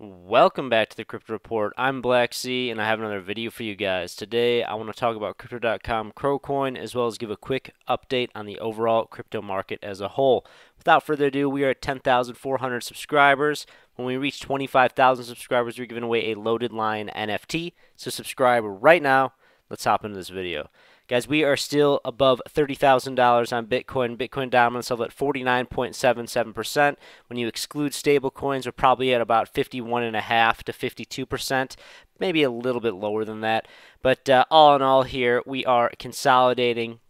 Welcome back to the Crypto Report. I'm Blacksea and I have another video for you guys. Today I want to talk about Crypto.com CRO coin as well as give a quick update on the overall crypto market as a whole. Without further ado, we are at 10,400 subscribers. When we reach 25,000 subscribers, we're giving away a Loaded Lion NFT. So subscribe right now. Let's hop into this video. Guys, we are still above $30,000 on Bitcoin. Bitcoin dominance level at 49.77%. When you exclude stable coins, we're probably at about 51.5 to 52%, maybe a little bit lower than that. But uh, all in all here, we are consolidating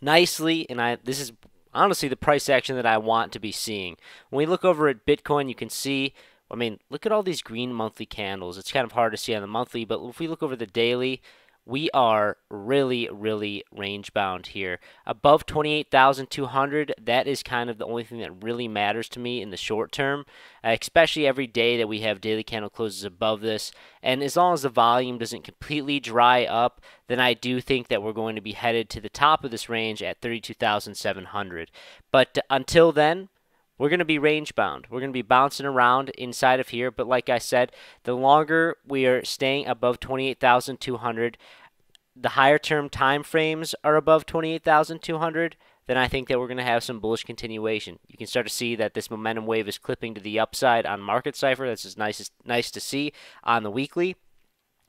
nicely, and I this is honestly the price action that I want to be seeing. When we look over at Bitcoin, you can see I mean, look at all these green monthly candles. It's kind of hard to see on the monthly, but if we look over the daily, we are really, really range bound here. Above 28,200, that is kind of the only thing that really matters to me in the short term, uh, especially every day that we have daily candle closes above this. And as long as the volume doesn't completely dry up, then I do think that we're going to be headed to the top of this range at 32,700. But until then, we're going to be range bound. We're going to be bouncing around inside of here. But like I said, the longer we are staying above 28,200, the higher term time frames are above 28,200, then I think that we're going to have some bullish continuation. You can start to see that this momentum wave is clipping to the upside on Market Cipher. That's just nice, nice to see on the weekly.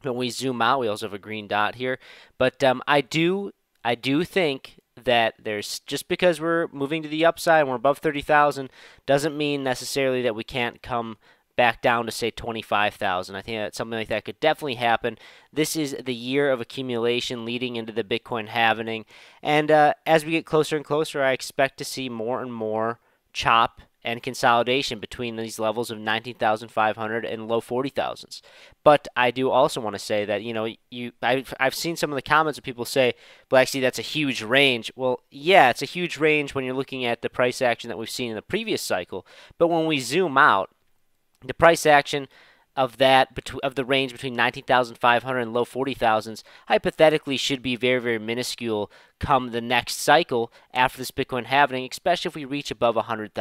When we zoom out, we also have a green dot here. But um, I do, I do think that there's just because we're moving to the upside and we're above 30,000 doesn't mean necessarily that we can't come back down to say 25,000. I think that something like that could definitely happen. This is the year of accumulation leading into the Bitcoin halving, and uh, as we get closer and closer, I expect to see more and more chop and consolidation between these levels of 19,500 and low 40,000s. But I do also want to say that, you know, you I've, I've seen some of the comments of people say, well, actually, that's a huge range. Well, yeah, it's a huge range when you're looking at the price action that we've seen in the previous cycle. But when we zoom out, the price action of that of the range between 19,500 and low 40,000s hypothetically should be very very minuscule come the next cycle after this Bitcoin halving, especially if we reach above $100,000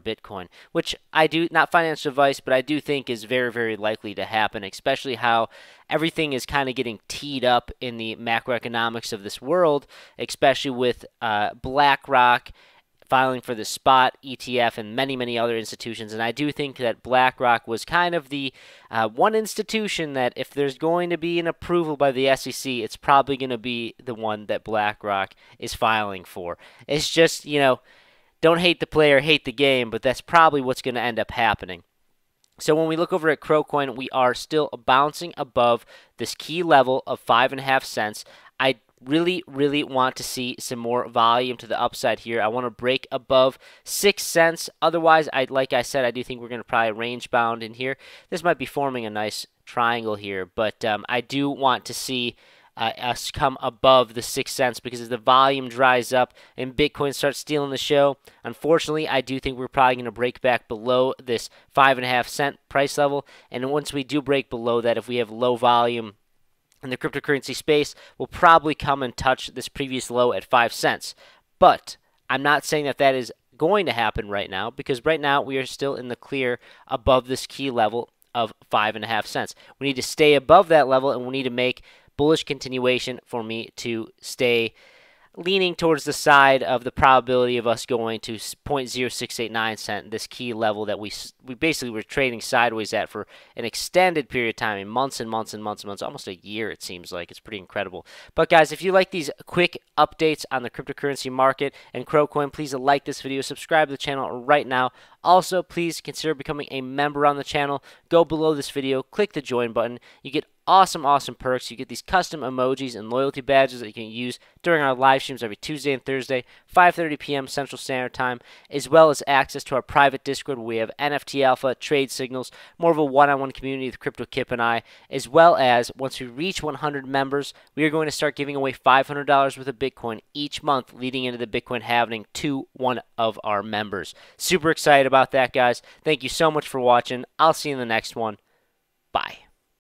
Bitcoin, which I do not financial advice, but I do think is very very likely to happen, especially how everything is kind of getting teed up in the macroeconomics of this world, especially with uh, BlackRock filing for the spot ETF and many, many other institutions. And I do think that BlackRock was kind of the uh, one institution that, if there's going to be an approval by the SEC, it's probably going to be the one that BlackRock is filing for. It's just, you know, don't hate the player, hate the game, but that's probably what's going to end up happening. So when we look over at CRO coin, we are still bouncing above this key level of five and a half cents. I really, really want to see some more volume to the upside here. I want to break above six cents. Otherwise, I like I said, I do think we're going to probably range bound in here. This might be forming a nice triangle here, but um, I do want to see. Uh, us come above the six cents because as the volume dries up and Bitcoin starts stealing the show, unfortunately, I do think we're probably going to break back below this five and a half cent price level. And once we do break below that, if we have low volume in the cryptocurrency space will probably come and touch this previous low at 5 cents. But I'm not saying that that is going to happen right now because right now we are still in the clear above this key level of 5.5 cents. We need to stay above that level and we need to make bullish continuation for me to stay leaning towards the side of the probability of us going to 0.0689 cent, this key level that we we basically were trading sideways at for an extended period of time, months and months and months and months, almost a year it seems like. It's pretty incredible. But guys, if you like these quick updates on the cryptocurrency market and CRO coin, please like this video, subscribe to the channel right now. Also, please consider becoming a member on the channel. Go below this video, click the join button. You get awesome, awesome perks. You get these custom emojis and loyalty badges that you can use during our live streams every Tuesday and Thursday, 5.30 p.m. Central Standard Time, as well as access to our private Discord where we have NFT Alpha, trade signals, more of a one-on-one community with CryptoKip and I, as well as once we reach 100 members, we are going to start giving away $500 worth of Bitcoin each month leading into the Bitcoin halving to one of our members. Super excited about that, guys. Thank you so much for watching. I'll see you in the next one. Bye.